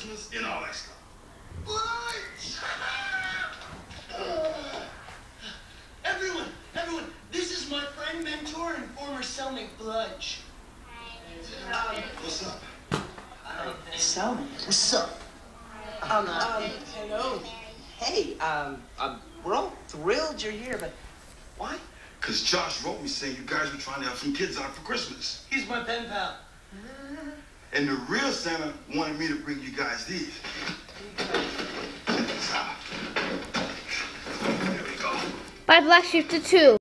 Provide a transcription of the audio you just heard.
Christmas, and all that stuff. Everyone, everyone, this is my friend, mentor, and former cellmate, Bludge. What's up? Cellmate? What's up? Um, um, hello. Hey, um, um, we're all thrilled you're here, but why? Because Josh wrote me saying you guys were trying to have some kids out for Christmas. He's my pen pal. And the real Santa wanted me to bring you guys these. Check. By Black Shifter 2.